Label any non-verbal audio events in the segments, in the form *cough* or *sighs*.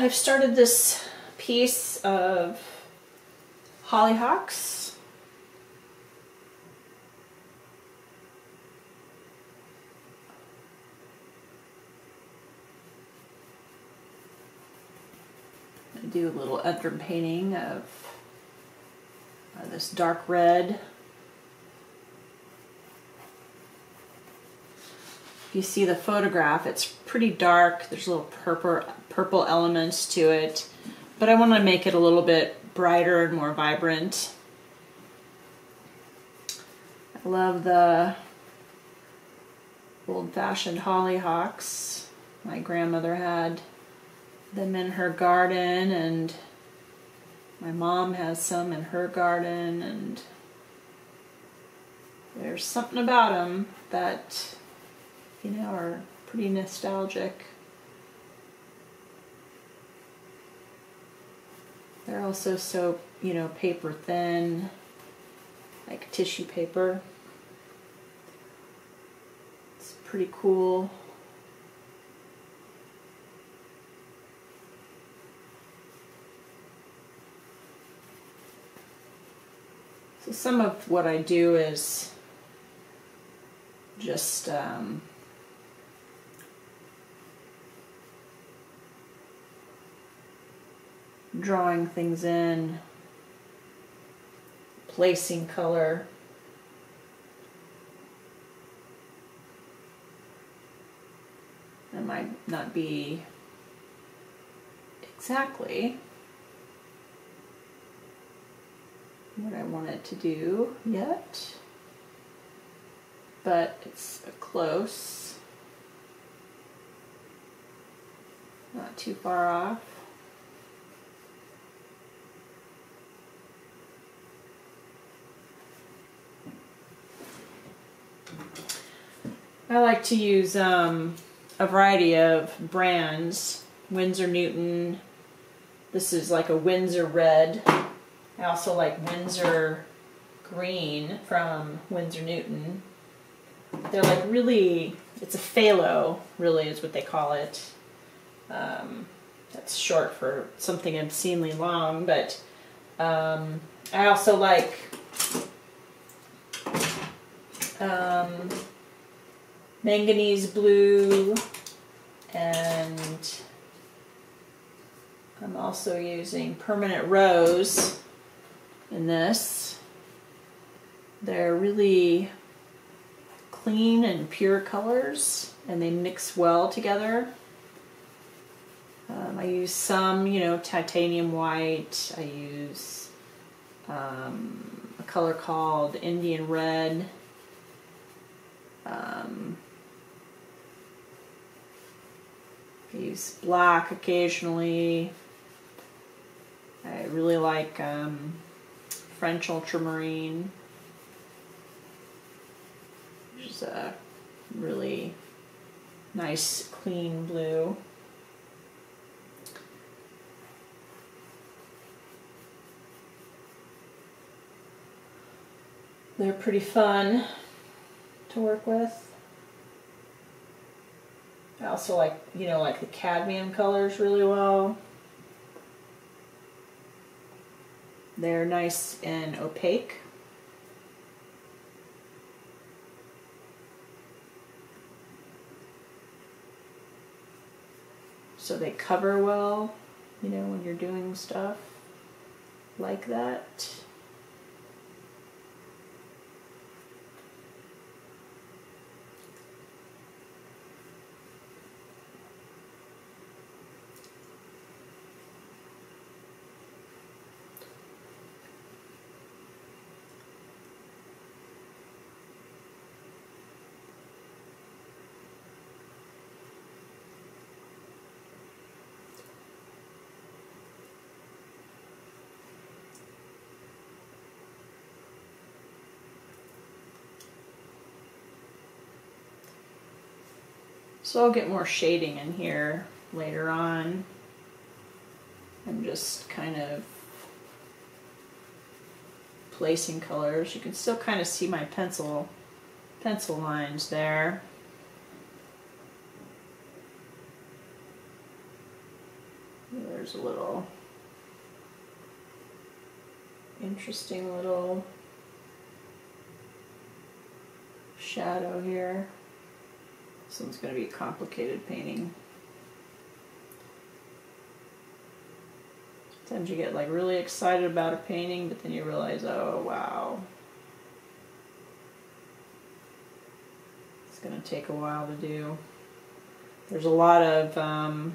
I've started this piece of hollyhocks. I do a little underpainting of uh, this dark red If you see the photograph, it's pretty dark. There's a little purple, purple elements to it, but I want to make it a little bit brighter and more vibrant. I love the old-fashioned hollyhocks. My grandmother had them in her garden and my mom has some in her garden and there's something about them that you know, are pretty nostalgic. They're also so, you know, paper thin, like tissue paper. It's pretty cool. So some of what I do is just um, drawing things in, placing color. That might not be exactly what I want it to do yet, but it's close, not too far off. I like to use um, a variety of brands. Winsor Newton. This is like a Winsor red. I also like Winsor green from Winsor Newton. They're like really, it's a phthalo, really is what they call it. Um, that's short for something obscenely long, but um, I also like um, manganese blue and I'm also using permanent rose in this. They're really clean and pure colors and they mix well together. Um, I use some, you know, titanium white. I use um, a color called Indian red. Um, I use black occasionally. I really like um, French ultramarine, which is a really nice clean blue. They're pretty fun to work with. I also like, you know, like the cadmium colors really well. They're nice and opaque. So they cover well, you know, when you're doing stuff like that. So I'll get more shading in here later on. I'm just kind of placing colors. You can still kind of see my pencil pencil lines there. There's a little interesting little shadow here. This one's going to be a complicated painting. Sometimes you get like really excited about a painting, but then you realize, oh wow, it's going to take a while to do. There's a lot of um,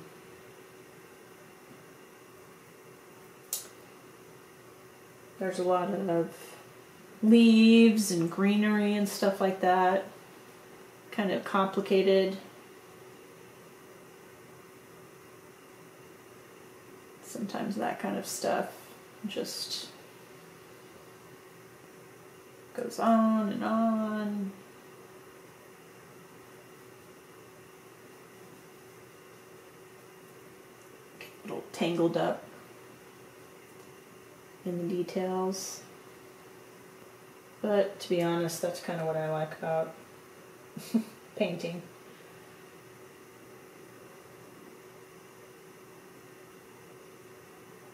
there's a lot of leaves and greenery and stuff like that. Kind of complicated. Sometimes that kind of stuff just goes on and on. Get a little tangled up in the details. But to be honest, that's kind of what I like about *laughs* painting.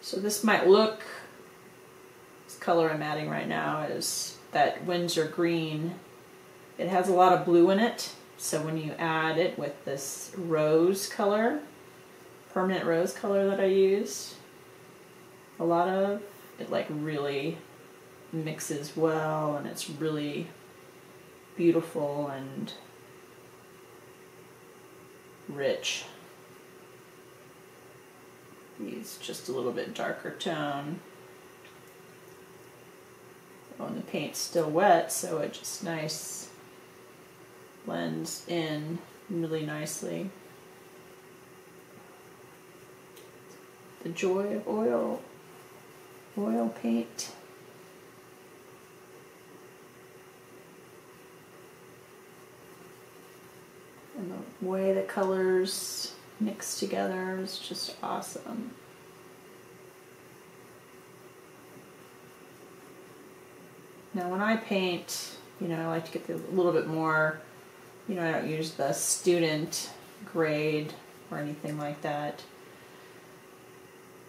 So this might look, this color I'm adding right now is that Winsor green. It has a lot of blue in it, so when you add it with this rose color, permanent rose color that I use, a lot of, it like really mixes well and it's really beautiful and rich. Use just a little bit darker tone. Oh, and the paint's still wet, so it just nice blends in really nicely. The joy of oil, oil paint. And the way the colors mix together is just awesome. Now when I paint, you know, I like to get a little bit more, you know, I don't use the student grade or anything like that.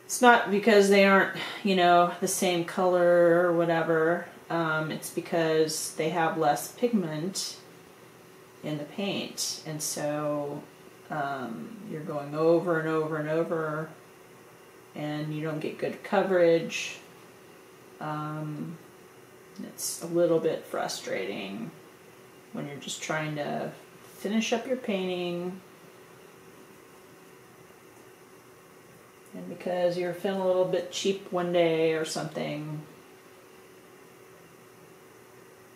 It's not because they aren't, you know, the same color or whatever. Um, it's because they have less pigment in the paint. And so um, you're going over and over and over and you don't get good coverage. Um, it's a little bit frustrating when you're just trying to finish up your painting. And because you're feeling a little bit cheap one day or something,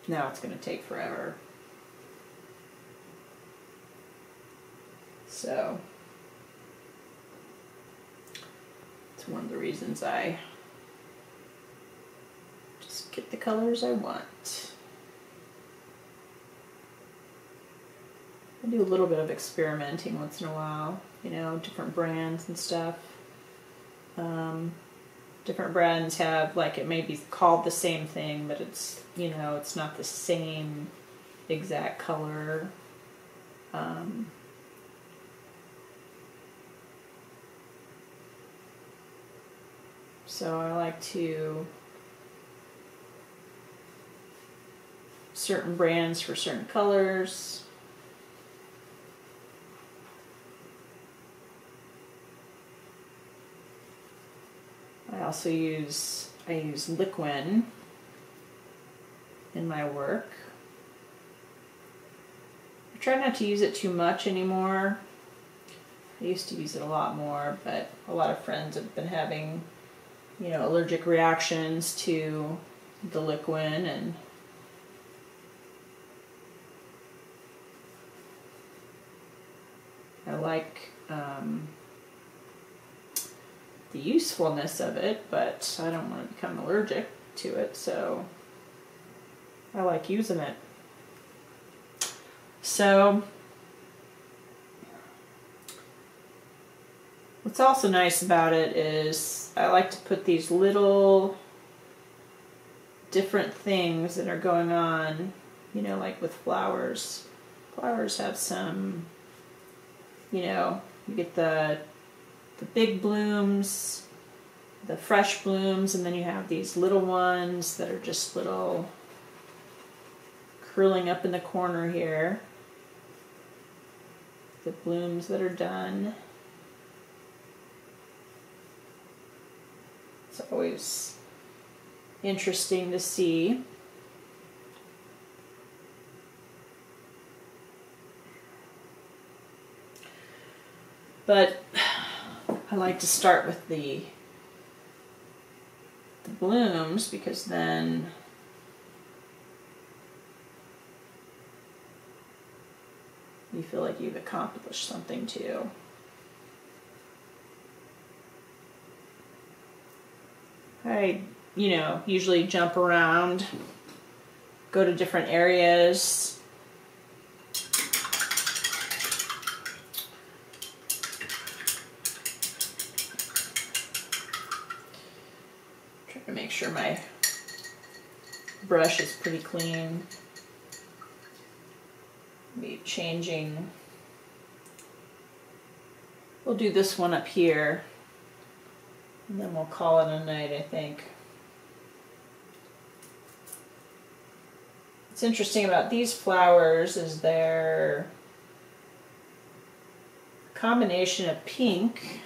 now it's going to take forever. So it's one of the reasons I just get the colors I want. I do a little bit of experimenting once in a while, you know, different brands and stuff. Um, different brands have like it may be called the same thing, but it's you know it's not the same exact color. Um, So I like to certain brands for certain colors. I also use I use Liquin in my work. I try not to use it too much anymore. I used to use it a lot more, but a lot of friends have been having you know, allergic reactions to the Liquin and I like um, the usefulness of it, but I don't want to become allergic to it, so I like using it. So, what's also nice about it is I like to put these little different things that are going on, you know, like with flowers. Flowers have some, you know, you get the the big blooms, the fresh blooms, and then you have these little ones that are just little curling up in the corner here. The blooms that are done. It's always interesting to see. But *sighs* I like to start with the the blooms because then you feel like you've accomplished something too. I, you know, usually jump around, go to different areas. Try to make sure my brush is pretty clean. Be changing. We'll do this one up here. And then we'll call it a night, I think. What's interesting about these flowers is they're a combination of pink,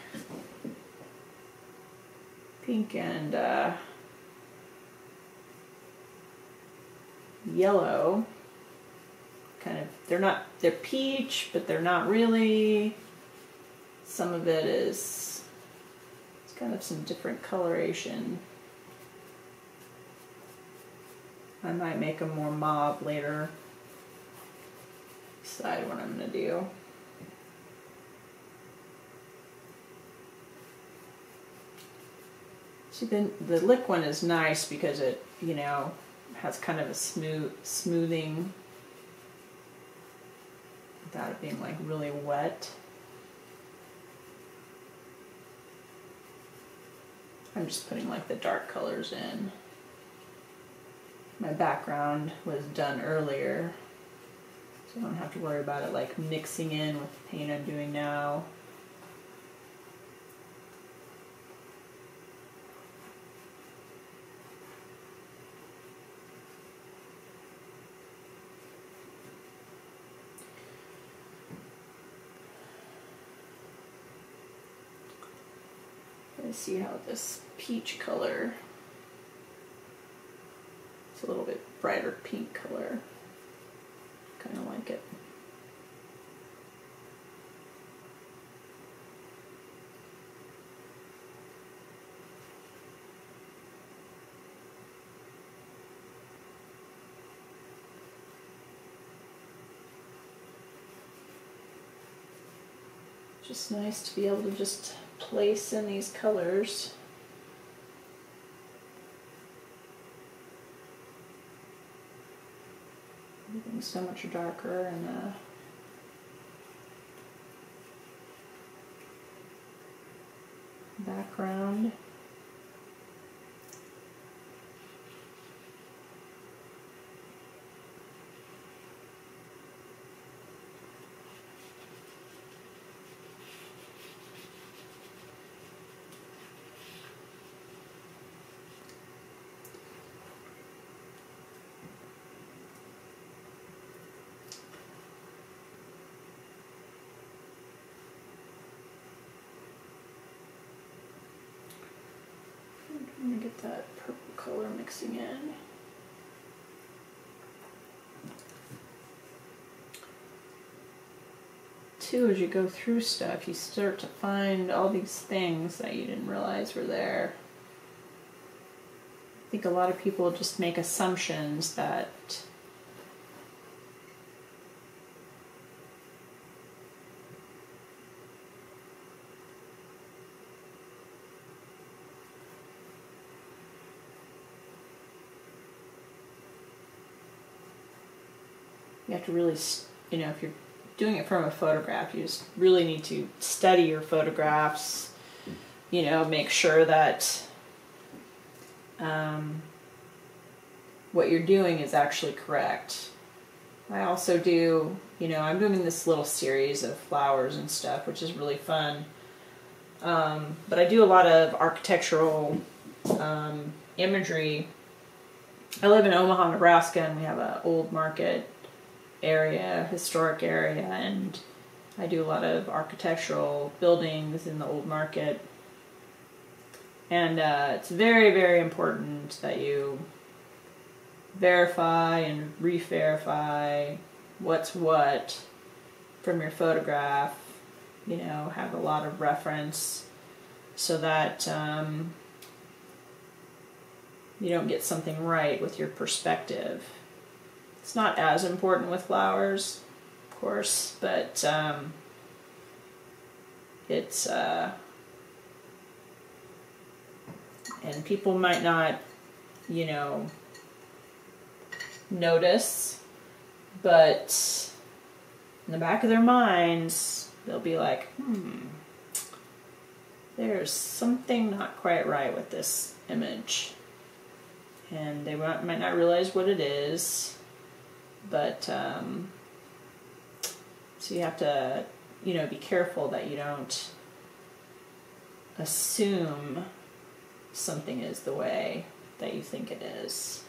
pink and uh, yellow. Kind of, they're not, they're peach, but they're not really. Some of it is kind of some different coloration. I might make a more mob later. Decide what I'm going to do. See, then the Liquin is nice because it, you know, has kind of a smooth, smoothing without it being like really wet. I'm just putting like the dark colors in. My background was done earlier, so I don't have to worry about it like mixing in with the paint I'm doing now. Let's see how this peach color, it's a little bit brighter pink color. Kind of like it. Just nice to be able to just place in these colors. Everything's so much darker and uh, background. I'm gonna get that purple color mixing in. Too, as you go through stuff, you start to find all these things that you didn't realize were there. I think a lot of people just make assumptions that you have to really, you know, if you're doing it from a photograph, you just really need to study your photographs, you know, make sure that um, what you're doing is actually correct. I also do, you know, I'm doing this little series of flowers and stuff, which is really fun. Um, but I do a lot of architectural um, imagery. I live in Omaha, Nebraska, and we have an old market area, historic area, and I do a lot of architectural buildings in the old market. And uh, it's very, very important that you verify and re-verify what's what from your photograph. You know, have a lot of reference so that um, you don't get something right with your perspective. It's not as important with flowers, of course, but um, it's uh, and people might not, you know, notice, but in the back of their minds, they'll be like, hmm, there's something not quite right with this image. And they might, might not realize what it is, but um, so you have to, you know, be careful that you don't assume something is the way that you think it is.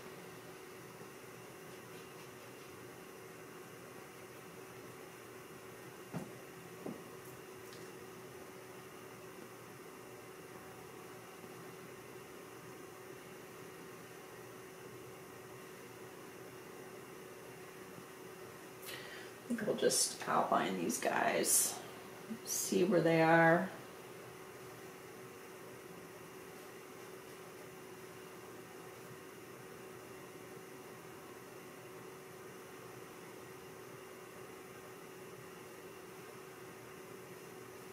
Think we'll just outline these guys, see where they are.